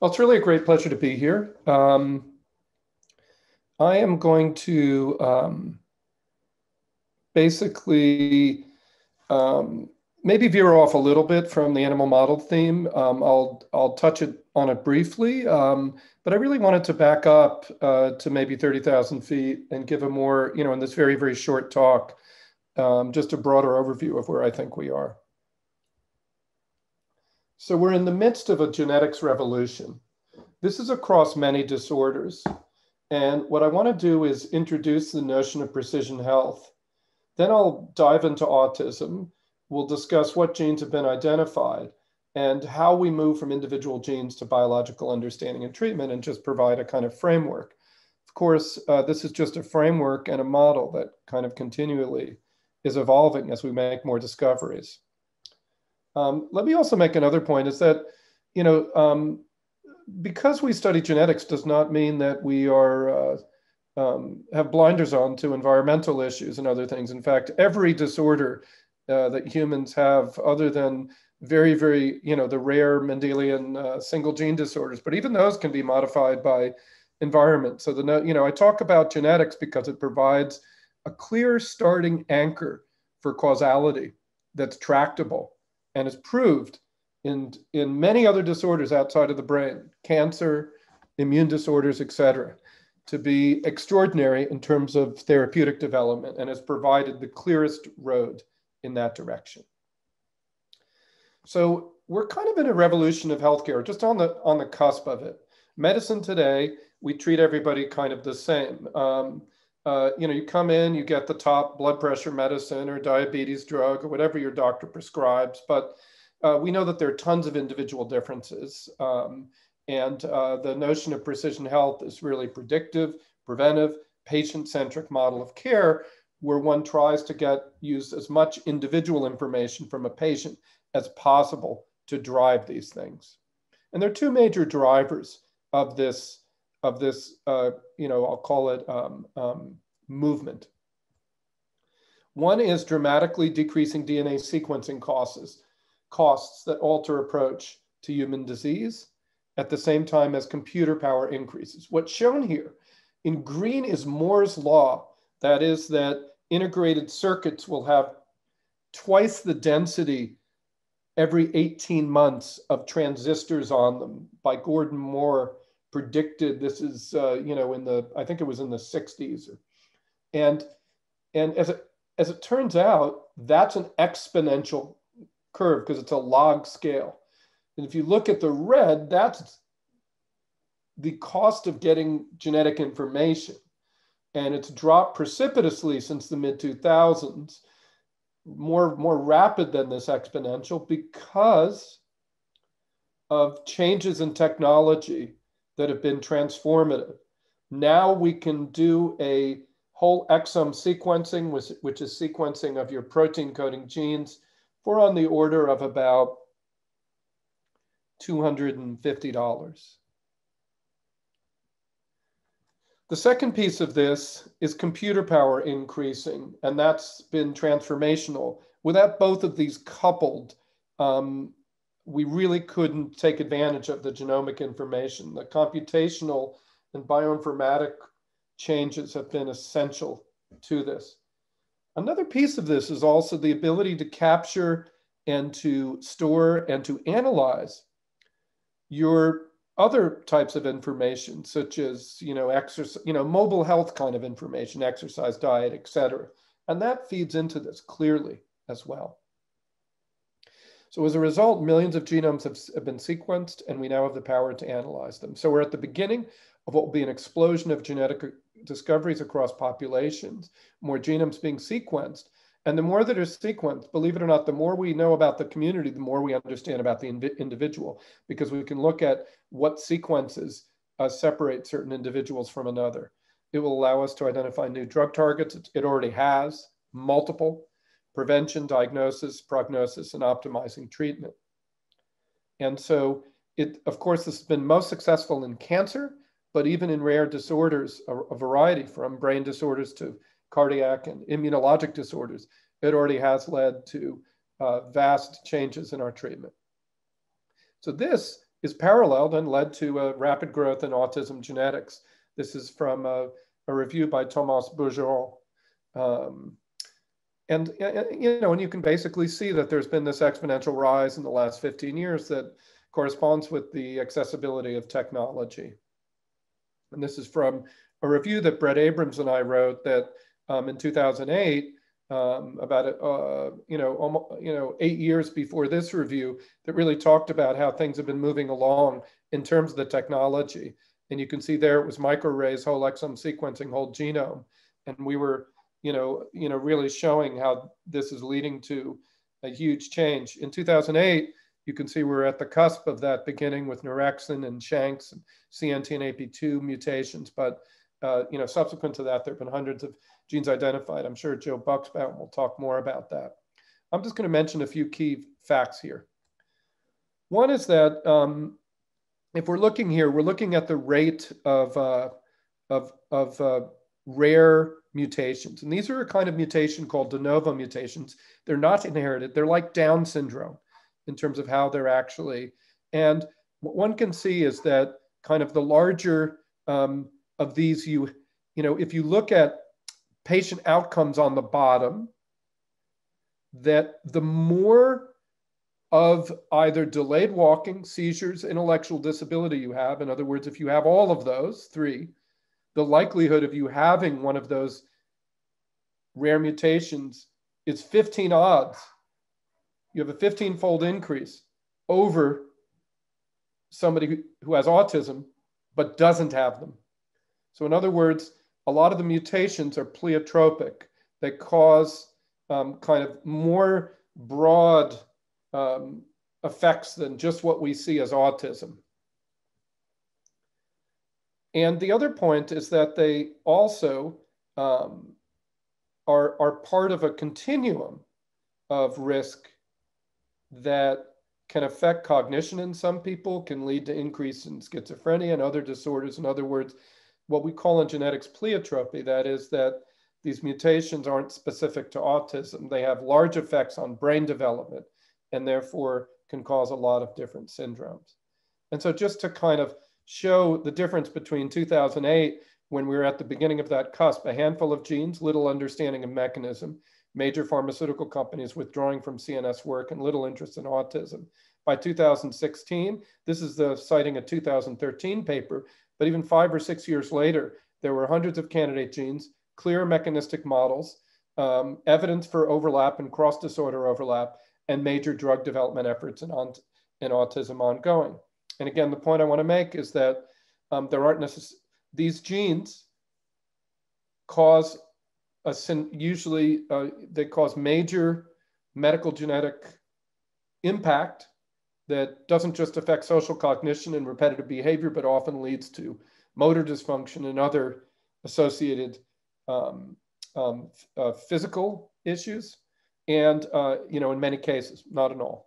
Well, it's really a great pleasure to be here. Um, I am going to um, basically um, maybe veer off a little bit from the animal model theme. Um, I'll I'll touch it on it briefly, um, but I really wanted to back up uh, to maybe thirty thousand feet and give a more you know in this very very short talk, um, just a broader overview of where I think we are. So we're in the midst of a genetics revolution. This is across many disorders. And what I want to do is introduce the notion of precision health. Then I'll dive into autism. We'll discuss what genes have been identified and how we move from individual genes to biological understanding and treatment and just provide a kind of framework. Of course, uh, this is just a framework and a model that kind of continually is evolving as we make more discoveries. Um, let me also make another point is that, you know, um, because we study genetics does not mean that we are uh, um, have blinders on to environmental issues and other things. In fact, every disorder uh, that humans have, other than very, very, you know, the rare Mendelian uh, single gene disorders, but even those can be modified by environment. So the, you know, I talk about genetics because it provides a clear starting anchor for causality that's tractable and is proved in, in many other disorders outside of the brain, cancer, immune disorders, et cetera, to be extraordinary in terms of therapeutic development and has provided the clearest road in that direction. So we're kind of in a revolution of healthcare, just on the on the cusp of it. Medicine today, we treat everybody kind of the same. Um, uh, you know, you come in, you get the top blood pressure medicine or diabetes drug or whatever your doctor prescribes. But uh, we know that there are tons of individual differences. Um, and uh, the notion of precision health is really predictive, preventive, patient centric model of care where one tries to get use as much individual information from a patient as possible to drive these things. And there are two major drivers of this of this, uh, you know, I'll call it um, um, movement. One is dramatically decreasing DNA sequencing costs, costs that alter approach to human disease at the same time as computer power increases. What's shown here in green is Moore's law. That is that integrated circuits will have twice the density every 18 months of transistors on them by Gordon Moore predicted this is uh, you know in the I think it was in the 60s, and and as it as it turns out, that's an exponential curve because it's a log scale. And if you look at the red, that's the cost of getting genetic information. And it's dropped precipitously since the mid 2000s, more, more rapid than this exponential because of changes in technology that have been transformative. Now we can do a whole exome sequencing, which, is sequencing of your protein coding genes for on the order of about $250. The second piece of this is computer power increasing, and that's been transformational. Without both of these coupled, um, we really couldn't take advantage of the genomic information. The computational and bioinformatic changes have been essential to this. Another piece of this is also the ability to capture and to store and to analyze your other types of information, such as you know, exercise, you know, mobile health kind of information, exercise, diet, et cetera. And that feeds into this clearly as well. So as a result, millions of genomes have, have, been sequenced and we now have the power to analyze them. So we're at the beginning of what will be an explosion of genetic discoveries across populations, more genomes being sequenced. And the more that are sequenced, believe it or not, the more we know about the community, the more we understand about the individual, because we can look at what sequences uh, separate certain individuals from another. It will allow us to identify new drug targets. It already has multiple prevention, diagnosis, prognosis, and optimizing treatment. And so it, of course, this has been most successful in cancer, but even in rare disorders, a, a variety from brain disorders to cardiac and immunologic disorders, it already has led to uh, vast changes in our treatment. So this is paralleled and led to a rapid growth in autism genetics. This is from a, a review by Thomas Bourgeron. Um, and you know, and you can basically see that there's been this exponential rise in the last 15 years that corresponds with the accessibility of technology. And this is from a review that Brett Abrahams and I wrote that um, in 2008, um, about uh, you know almost, you know eight years before this review, that really talked about how things have been moving along in terms of the technology. And you can see there it was microarrays, whole exome sequencing, whole genome, and we were you know, you know, really showing how this is leading to a huge change. In 2008, you can see we're at the cusp of that beginning with Neurexin and Shanks and CNTNAP2 mutations. But, uh, you know, subsequent to that, there have been hundreds of genes identified. I'm sure Joe Buxbaum will talk more about that. I'm just going to mention a few key facts here. One is that um, if we're looking here, we're looking at the rate of, uh, of, of uh, rare mutations. And these are a kind of mutation called de novo mutations. They're not inherited, they're like Down syndrome in terms of how they're actually. And what one can see is that kind of the larger um, of these, you, you know, if you look at patient outcomes on the bottom, that the more of either delayed walking, seizures, intellectual disability you have, in other words, if you have all of those three, the likelihood of you having one of those rare mutations is 15 odds. You have a 15 fold increase over somebody who has autism but doesn't have them. So, in other words, a lot of the mutations are pleiotropic. They cause um, kind of more broad um, effects than just what we see as autism. And the other point is that they also um, are, are part of a continuum of risk that can affect cognition in some people, can lead to increase in schizophrenia and other disorders. In other words, what we call in genetics pleiotropy, that is that these mutations aren't specific to autism. They have large effects on brain development and therefore can cause a lot of different syndromes. And so just to kind of show the difference between 2008 when we were at the beginning of that cusp, a handful of genes, little understanding of mechanism, major pharmaceutical companies withdrawing from CNS work and little interest in autism. By 2016, this is the citing a 2013 paper, but even five or six years later, there were hundreds of candidate genes, clear mechanistic models, um, evidence for overlap and cross disorder overlap, and major drug development efforts in, on, in autism ongoing. And again, the point I want to make is that um, there aren't these genes cause a, usually uh, they cause major medical genetic impact that doesn't just affect social cognition and repetitive behavior, but often leads to motor dysfunction and other associated um, um, uh, physical issues. And, uh, you know, in many cases, not in all.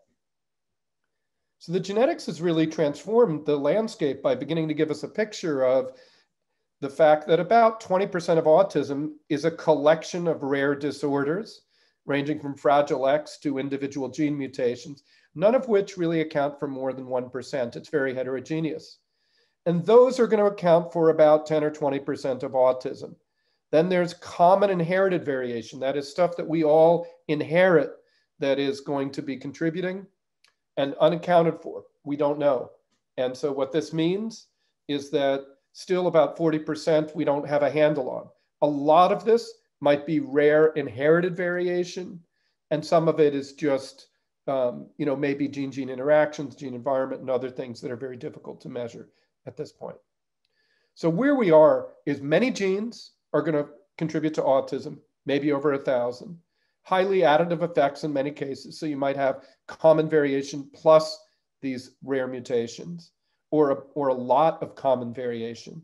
So the genetics has really transformed the landscape by beginning to give us a picture of the fact that about 20% of autism is a collection of rare disorders, ranging from Fragile X to individual gene mutations, none of which really account for more than 1%. It's very heterogeneous. And those are going to account for about 10 or 20% of autism. Then there's common inherited variation. That is stuff that we all inherit that is going to be contributing and unaccounted for. We don't know. And so what this means is that still about 40% we don't have a handle on. A lot of this might be rare inherited variation, and some of it is just, um, you know, maybe gene-gene interactions, gene environment, and other things that are very difficult to measure at this point. So where we are is many genes are going to contribute to autism, maybe over a thousand highly additive effects in many cases. So you might have common variation plus these rare mutations or a, or a lot of common variation.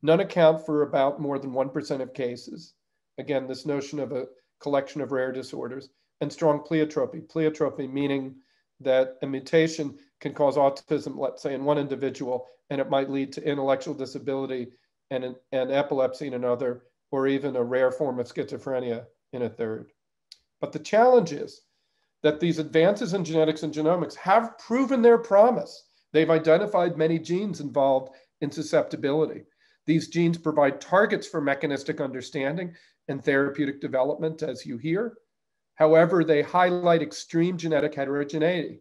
None account for about more than 1% of cases. Again, this notion of a collection of rare disorders and strong pleiotropy. Pleiotropy meaning that a mutation can cause autism, let's say, in one individual, and it might lead to intellectual disability and, and epilepsy in another, or even a rare form of schizophrenia in a third. But the challenge is that these advances in genetics and genomics have proven their promise. They've identified many genes involved in susceptibility. These genes provide targets for mechanistic understanding and therapeutic development, as you hear. However, they highlight extreme genetic heterogeneity.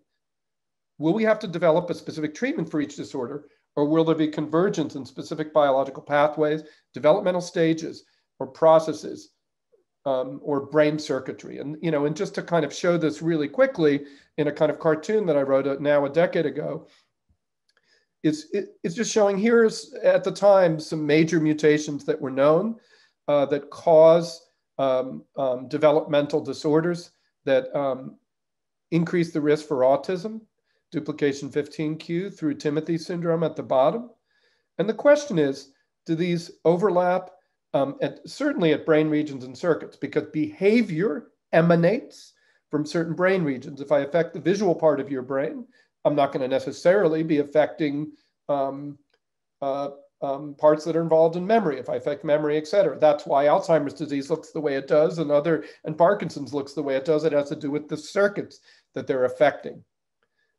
Will we have to develop a specific treatment for each disorder, or will there be convergence in specific biological pathways, developmental stages, or processes, um, or brain circuitry? And you know, and just to kind of show this really quickly in a kind of cartoon that I wrote now a decade ago, it's, it, it's just showing here's at the time some major mutations that were known uh, that cause um, um, developmental disorders that um, increase the risk for autism, duplication 15q through Timothy syndrome at the bottom. And the question is, do these overlap um, at, certainly at brain regions and circuits because behavior emanates from certain brain regions. If I affect the visual part of your brain, I'm not going to necessarily be affecting um, uh, um, parts that are involved in memory, if I affect memory, et cetera. That's why Alzheimer's disease looks the way it does and other and Parkinson's looks the way it does. It has to do with the circuits that they're affecting.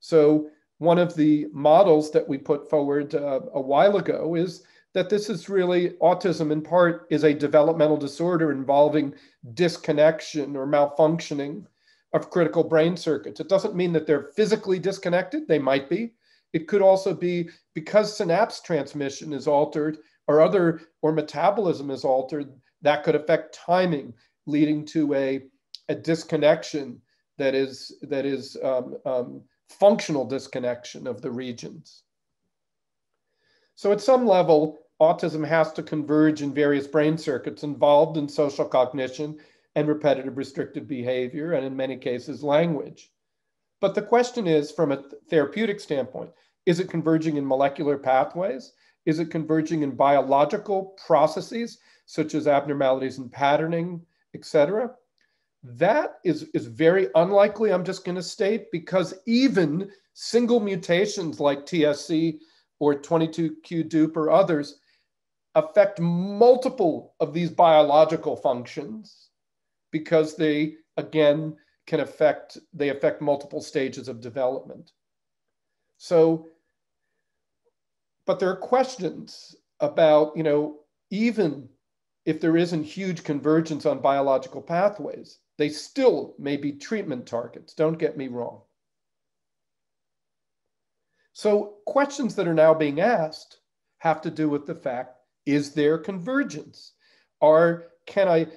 So one of the models that we put forward uh, a while ago is that this is really autism in part is a developmental disorder involving disconnection or malfunctioning of critical brain circuits. It doesn't mean that they're physically disconnected, they might be. It could also be because synapse transmission is altered or other or metabolism is altered, that could affect timing, leading to a, a disconnection that is that is um, um, functional disconnection of the regions. So at some level, autism has to converge in various brain circuits involved in social cognition and repetitive restrictive behavior, and in many cases, language. But the question is, from a therapeutic standpoint, is it converging in molecular pathways? Is it converging in biological processes, such as abnormalities in patterning, et cetera? That is, is very unlikely, I'm just going to state, because even single mutations like TSC or 22q dup or others affect multiple of these biological functions because they, again, can affect, they affect multiple stages of development. So, but there are questions about, you know, even if there isn't huge convergence on biological pathways, they still may be treatment targets. Don't get me wrong. So, questions that are now being asked have to do with the fact is there convergence? Or can I,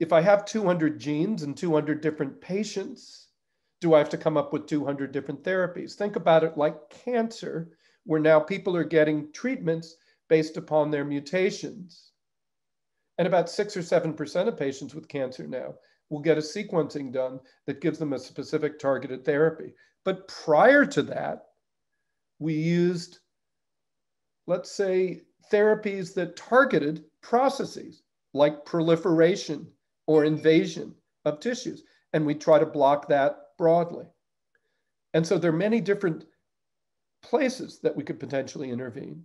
if I have 200 genes and 200 different patients, do I have to come up with 200 different therapies? Think about it like cancer, where now people are getting treatments based upon their mutations. And about six or 7% of patients with cancer now will get a sequencing done that gives them a specific targeted therapy. But prior to that, we used, let's say, therapies that targeted processes like proliferation or invasion of tissues. And we try to block that broadly. And so there are many different places that we could potentially intervene.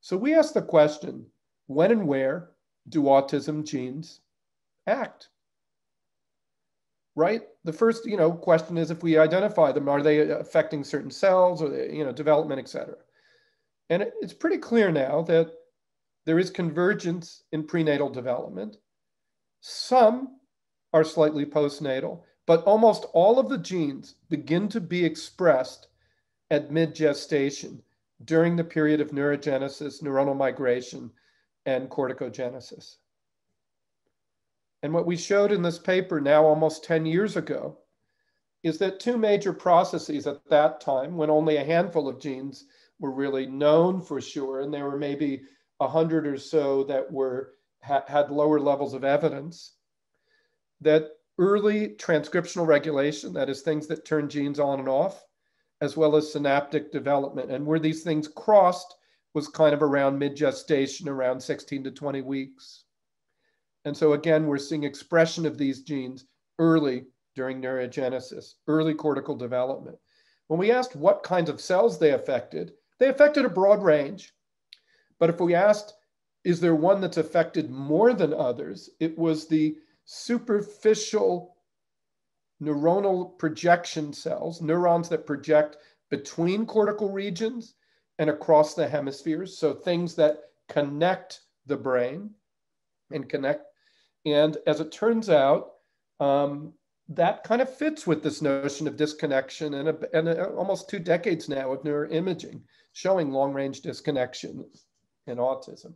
So we ask the question when and where do autism genes act? Right? The first, you know, question is if we identify them, are they affecting certain cells or, you know, development, et cetera? And it's pretty clear now that there is convergence in prenatal development. Some are slightly postnatal, but almost all of the genes begin to be expressed at mid gestation during the period of neurogenesis, neuronal migration, and corticogenesis. And what we showed in this paper now almost 10 years ago is that two major processes at that time, when only a handful of genes were really known for sure, and there were maybe a hundred or so that were ha, had lower levels of evidence, that early transcriptional regulation, that is things that turn genes on and off, as well as synaptic development. And where these things crossed was kind of around mid gestation, around 16 to 20 weeks. And so again, we're seeing expression of these genes early during neurogenesis, early cortical development. When we asked what kinds of cells they affected, they affected a broad range. But if we asked, is there one that's affected more than others? It was the superficial neuronal projection cells, neurons that project between cortical regions and across the hemispheres. So things that connect the brain and connect. And as it turns out, um, that kind of fits with this notion of disconnection and, a, and a, almost two decades now of neuroimaging showing long range disconnection in autism.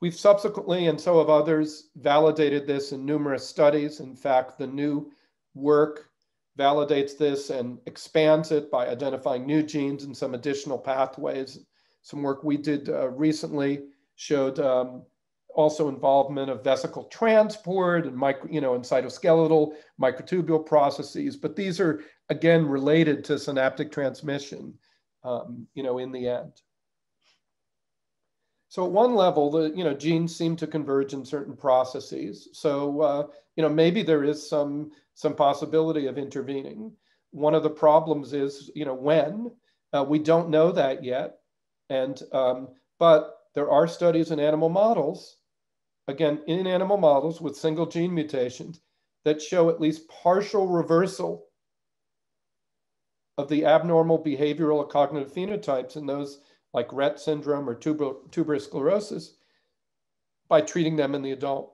We've subsequently, and so have others, validated this in numerous studies. In fact, the new work validates this and expands it by identifying new genes and some additional pathways. Some work we did uh, recently showed um, also involvement of vesicle transport and micro, you know, and cytoskeletal microtubule processes. But these are again related to synaptic transmission, um, you know, in the end. So at one level, the you know genes seem to converge in certain processes. So uh, you know maybe there is some some possibility of intervening. One of the problems is you know when uh, we don't know that yet, and um, but there are studies in animal models, again in animal models with single gene mutations that show at least partial reversal of the abnormal behavioral or cognitive phenotypes in those like Rett syndrome or tuberous sclerosis by treating them in the adult.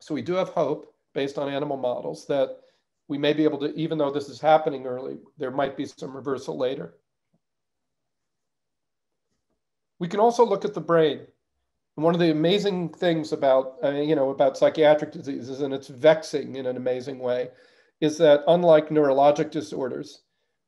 So we do have hope based on animal models that we may be able to, even though this is happening early, there might be some reversal later. We can also look at the brain. And one of the amazing things about, uh, you know, about psychiatric diseases, and it's vexing in an amazing way, is that unlike neurologic disorders,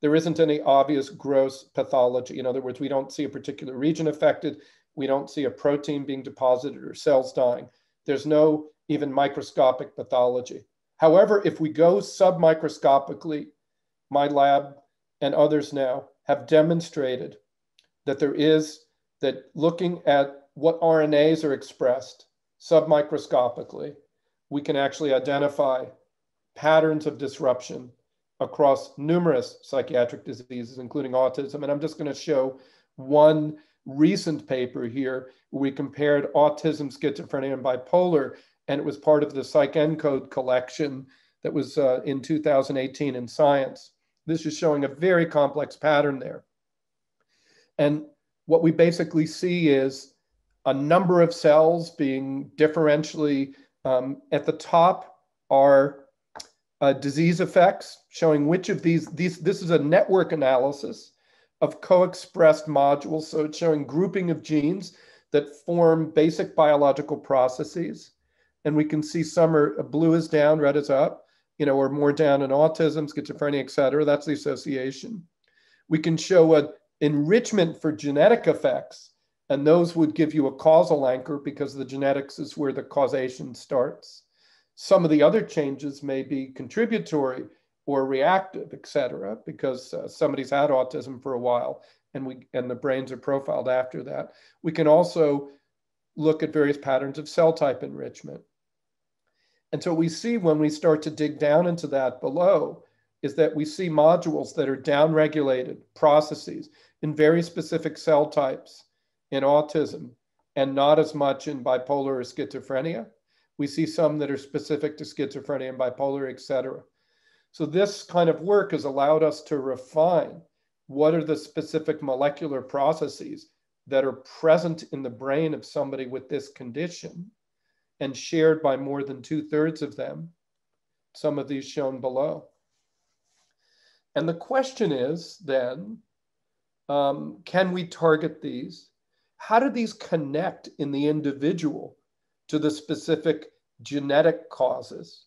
there isn't any obvious gross pathology. In other words, we don't see a particular region affected. We don't see a protein being deposited or cells dying. There's no even microscopic pathology. However, if we go submicroscopically, my lab and others now have demonstrated that there is that looking at what RNAs are expressed submicroscopically, we can actually identify patterns of disruption across numerous psychiatric diseases, including autism. And I'm just going to show one recent paper here we compared autism, schizophrenia, and bipolar, and it was part of the PsychENCODE collection that was uh, in 2018 in Science. This is showing a very complex pattern there. And what we basically see is a number of cells being differentially um, at the top are uh, disease effects, showing which of these, these, this is a network analysis of co-expressed modules. So it's showing grouping of genes that form basic biological processes. And we can see some are blue is down, red is up, you know, or more down in autism, schizophrenia, et cetera. That's the association. We can show a enrichment for genetic effects, and those would give you a causal anchor because the genetics is where the causation starts. Some of the other changes may be contributory or reactive, et cetera, because uh, somebody's had autism for a while and, we, and the brains are profiled after that. We can also look at various patterns of cell type enrichment. And so we see when we start to dig down into that below is that we see modules that are downregulated processes in very specific cell types in autism and not as much in bipolar or schizophrenia. We see some that are specific to schizophrenia and bipolar, et cetera. So this kind of work has allowed us to refine what are the specific molecular processes that are present in the brain of somebody with this condition and shared by more than two thirds of them, some of these shown below. And the question is then, um, can we target these? How do these connect in the individual to the specific genetic causes.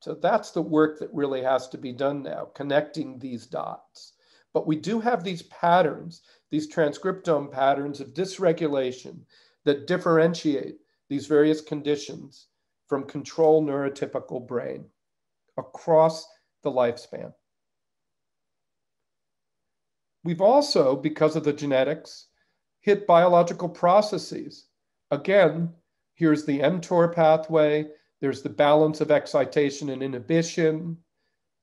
So that's the work that really has to be done now, connecting these dots. But we do have these patterns, these transcriptome patterns of dysregulation that differentiate these various conditions from control neurotypical brain across the lifespan. We've also, because of the genetics, hit biological processes. Again, Here's the mTOR pathway. There's the balance of excitation and inhibition,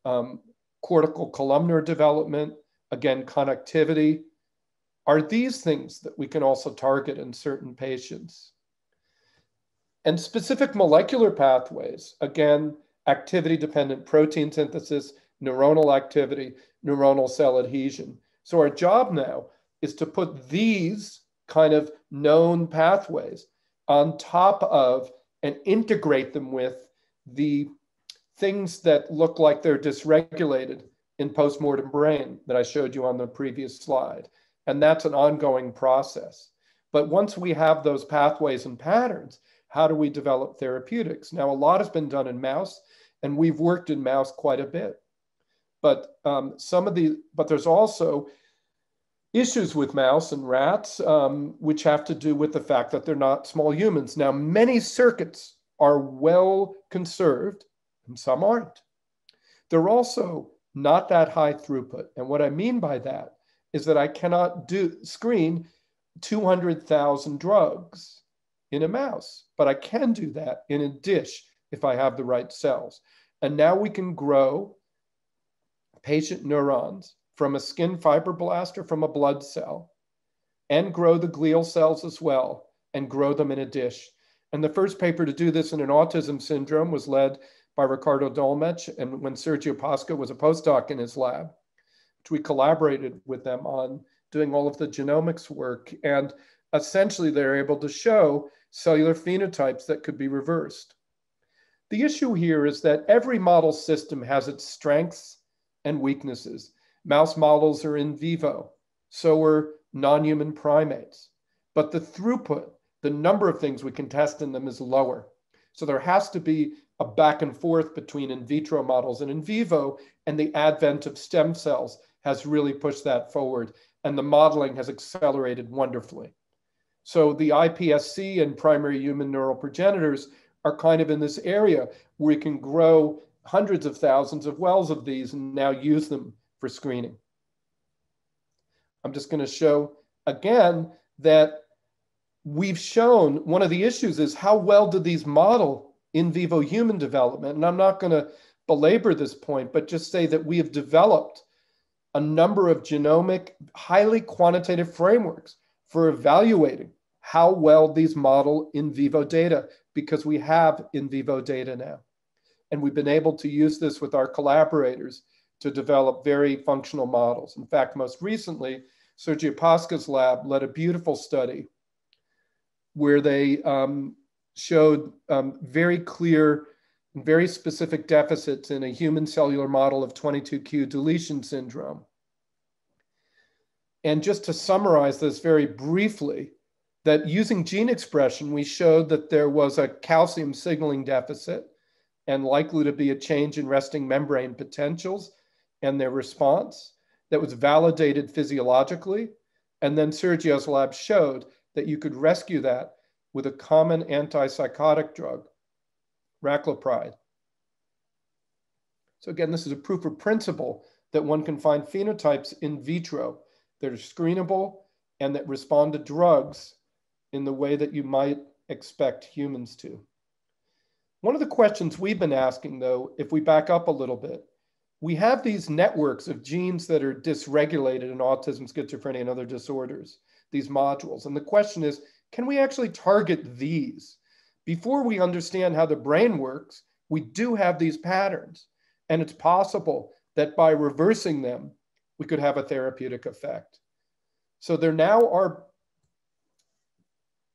um, cortical columnar development, again, connectivity. Are these things that we can also target in certain patients? And specific molecular pathways, again, activity dependent protein synthesis, neuronal activity, neuronal cell adhesion. So our job now is to put these kind of known pathways on top of and integrate them with the things that look like they're dysregulated in postmortem brain that I showed you on the previous slide. And that's an ongoing process. But once we have those pathways and patterns, how do we develop therapeutics? Now, a lot has been done in mouse, and we've worked in mouse quite a bit. But um, some of the, but there's also issues with mouse and rats, um, which have to do with the fact that they're not small humans. Now, many circuits are well conserved, and some aren't. They're also not that high throughput. And what I mean by that is that I cannot do screen 200,000 drugs in a mouse, but I can do that in a dish if I have the right cells. And now we can grow patient neurons from a skin fibroblast or from a blood cell and grow the glial cells as well and grow them in a dish. And the first paper to do this in an autism syndrome was led by Ricardo Dolmetsch, and when Sergio Pasca was a postdoc in his lab, which we collaborated with them on doing all of the genomics work. And essentially, they're able to show cellular phenotypes that could be reversed. The issue here is that every model system has its strengths and weaknesses. Mouse models are in vivo, so are non human primates. But the throughput, the number of things we can test in them is lower. So there has to be a back and forth between in vitro models and in vivo, and the advent of stem cells has really pushed that forward, and the modeling has accelerated wonderfully. So the iPSC and primary human neural progenitors are kind of in this area where we can grow hundreds of thousands of wells of these and now use them for screening. I'm just going to show again that we've shown one of the issues is how well do these model in vivo human development. And I'm not going to belabor this point, but just say that we have developed a number of genomic, highly quantitative frameworks for evaluating how well these model in vivo data, because we have in vivo data now. And we've been able to use this with our collaborators to develop very functional models. In fact, most recently, Sergio Pasca's lab led a beautiful study where they um, showed um, very clear and very specific deficits in a human cellular model of 22q deletion syndrome. And just to summarize this very briefly, that using gene expression, we showed that there was a calcium signaling deficit and likely to be a change in resting membrane potentials and their response that was validated physiologically. And then Sergio's lab showed that you could rescue that with a common antipsychotic drug, raclopride. So again, this is a proof of principle that one can find phenotypes in vitro that are screenable and that respond to drugs in the way that you might expect humans to. One of the questions we've been asking, though, if we back up a little bit, we have these networks of genes that are dysregulated in autism, schizophrenia, and other disorders, these modules. And the question is, can we actually target these? Before we understand how the brain works, we do have these patterns. And it's possible that by reversing them, we could have a therapeutic effect. So there now are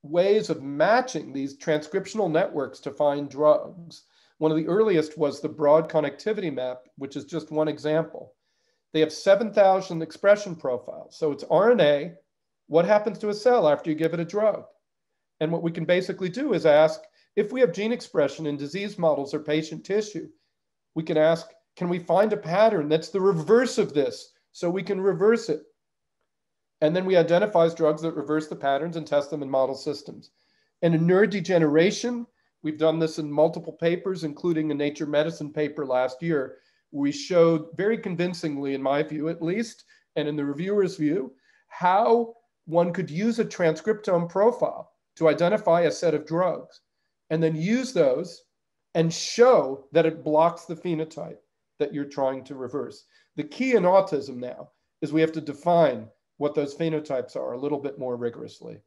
ways of matching these transcriptional networks to find drugs. One of the earliest was the broad connectivity map, which is just one example. They have 7,000 expression profiles. So it's RNA what happens to a cell after you give it a drug? And what we can basically do is ask if we have gene expression in disease models or patient tissue, we can ask, can we find a pattern that's the reverse of this so we can reverse it? And then we identify drugs that reverse the patterns and test them in model systems. And in neurodegeneration, we've done this in multiple papers, including a Nature Medicine paper last year. We showed very convincingly, in my view at least, and in the reviewer's view, how one could use a transcriptome profile to identify a set of drugs and then use those and show that it blocks the phenotype that you're trying to reverse. The key in autism now is we have to define what those phenotypes are a little bit more rigorously.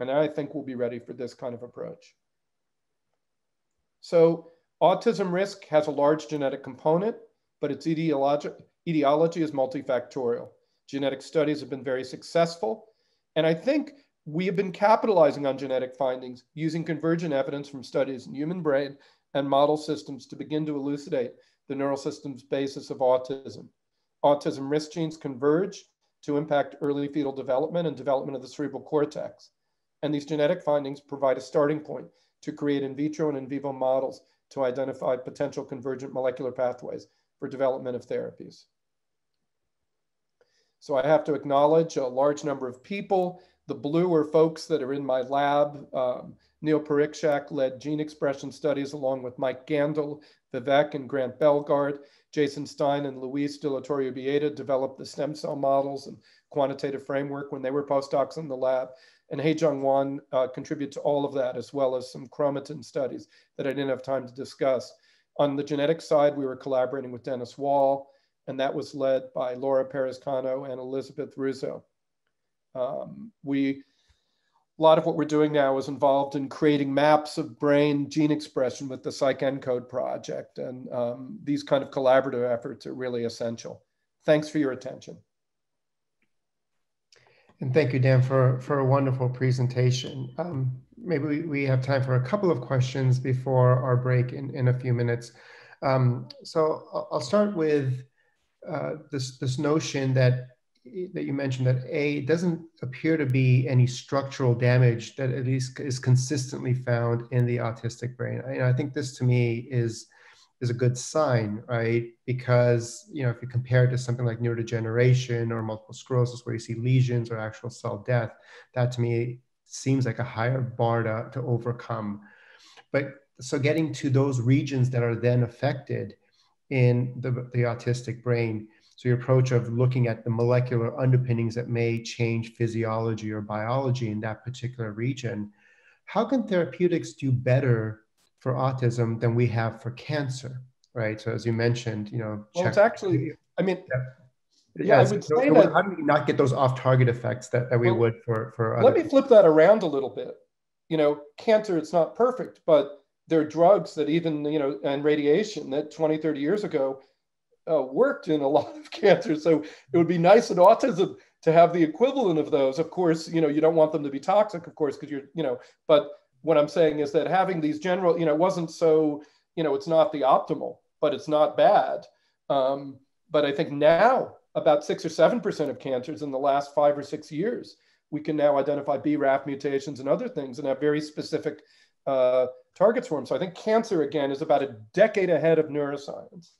And I think we'll be ready for this kind of approach. So autism risk has a large genetic component, but it's etiologic, etiology is multifactorial. Genetic studies have been very successful. And I think we have been capitalizing on genetic findings using convergent evidence from studies in human brain and model systems to begin to elucidate the neural system's basis of autism. Autism risk genes converge to impact early fetal development and development of the cerebral cortex. And these genetic findings provide a starting point to create in vitro and in vivo models to identify potential convergent molecular pathways for development of therapies. So I have to acknowledge a large number of people. The blue are folks that are in my lab. Um, Neil Parikshak led gene expression studies along with Mike Gandal, Vivek and Grant Belgard. Jason Stein and Luis de la Torre developed the stem cell models and quantitative framework when they were postdocs in the lab. And Hyejung Won uh, contributed to all of that, as well as some chromatin studies that I didn't have time to discuss. On the genetic side, we were collaborating with Dennis Wall, and that was led by Laura Perez-Cano and Elizabeth Ruzzo. Um, we, a lot of what we're doing now is involved in creating maps of brain gene expression with the PsychENCODE project, and um, these kind of collaborative efforts are really essential. Thanks for your attention. And thank you, Dan, for, for a wonderful presentation. Um, maybe we, we have time for a couple of questions before our break in, in a few minutes. Um, so I'll start with uh, this this notion that that you mentioned that a doesn't appear to be any structural damage that at least is consistently found in the autistic brain. I, I think this to me is is a good sign, right? Because you know if you compare it to something like neurodegeneration or multiple sclerosis, where you see lesions or actual cell death, that to me seems like a higher bar to, to overcome. But so getting to those regions that are then affected in the, the autistic brain. So your approach of looking at the molecular underpinnings that may change physiology or biology in that particular region, how can therapeutics do better for autism than we have for cancer? Right. So as you mentioned, you know, well, it's actually, I mean, yeah. Yeah, I would so, say that, how do we not get those off-target effects that, that we well, would for for? Let me flip that around a little bit. You know, cancer it's not perfect, but there are drugs that even, you know, and radiation that 20, 30 years ago uh, worked in a lot of cancer. So it would be nice in autism to have the equivalent of those. Of course, you know, you don't want them to be toxic, of course, because you're, you know, but what I'm saying is that having these general, you know, wasn't so, you know, it's not the optimal, but it's not bad. Um, but I think now about six or 7% of cancers in the last five or six years, we can now identify BRAF mutations and other things and have very specific uh, targets for them. So I think cancer, again, is about a decade ahead of neuroscience.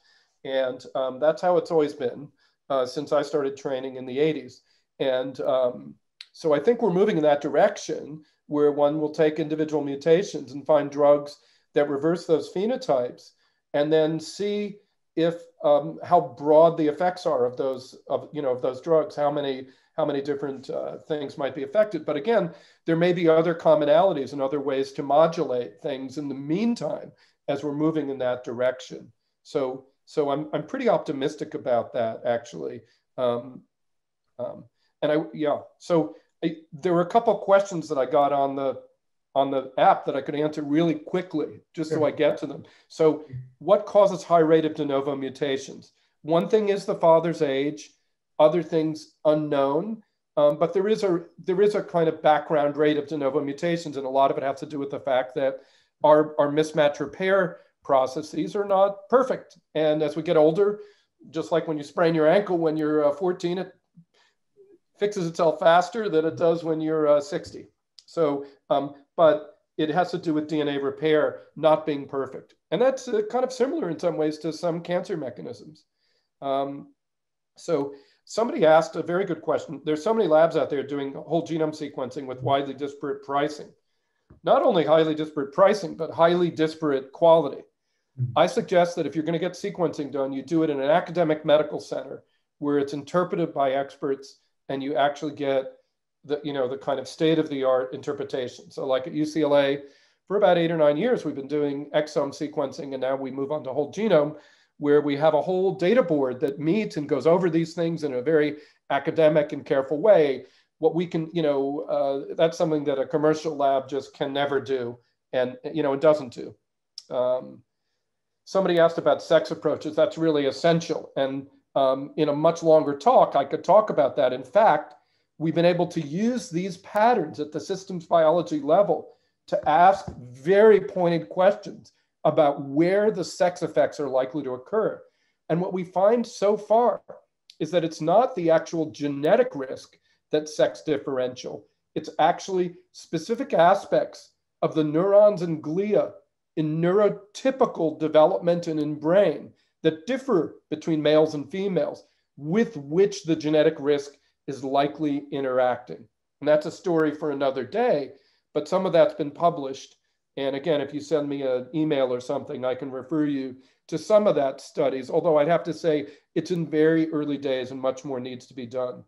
And um, that's how it's always been uh, since I started training in the 80s. And um, so I think we're moving in that direction where one will take individual mutations and find drugs that reverse those phenotypes and then see if um, how broad the effects are of those of you know of those drugs how many how many different uh, things might be affected. But again, there may be other commonalities and other ways to modulate things in the meantime as we're moving in that direction. So, so I'm, I'm pretty optimistic about that actually. Um, um, and I, yeah, so I, there were a couple questions that I got on the on the app that I could answer really quickly, just so I get to them. So, what causes high rate of de novo mutations? One thing is the father's age other things unknown. Um, but there is a there is a kind of background rate of de novo mutations, and a lot of it has to do with the fact that our our mismatch repair processes are not perfect. And as we get older, just like when you sprain your ankle when you're uh, 14, it fixes itself faster than it does when you're uh, 60. So, um, but it has to do with DNA repair not being perfect, and that's uh, kind of similar in some ways to some cancer mechanisms. Um, so Somebody asked a very good question. There's so many labs out there doing whole genome sequencing with widely disparate pricing. Not only highly disparate pricing, but highly disparate quality. Mm-hmm. I suggest that if you're going to get sequencing done, you do it in an academic medical center where it's interpreted by experts and you actually get the, you know, the kind of state of the art interpretation. So like at UCLA, for about eight or nine years, we've been doing exome sequencing and now we move on to whole genome where we have a whole data board that meets and goes over these things in a very academic and careful way. What we can, you know, uh, that's something that a commercial lab just can never do, and you know, it doesn't do. Um, somebody asked about sex approaches. That's really essential, and Um, in a much longer talk, I could talk about that. In fact, we've been able to use these patterns at the systems biology level to ask very pointed questions about where the sex effects are likely to occur. And what we find so far is that it's not the actual genetic risk that's sex differential, it's actually specific aspects of the neurons and glia in neurotypical development and in brain that differ between males and females with which the genetic risk is likely interacting. And that's a story for another day, but some of that's been published. And again, if you send me an email or something, I can refer you to some of that studies, although I'd have to say it's in very early days and much more needs to be done.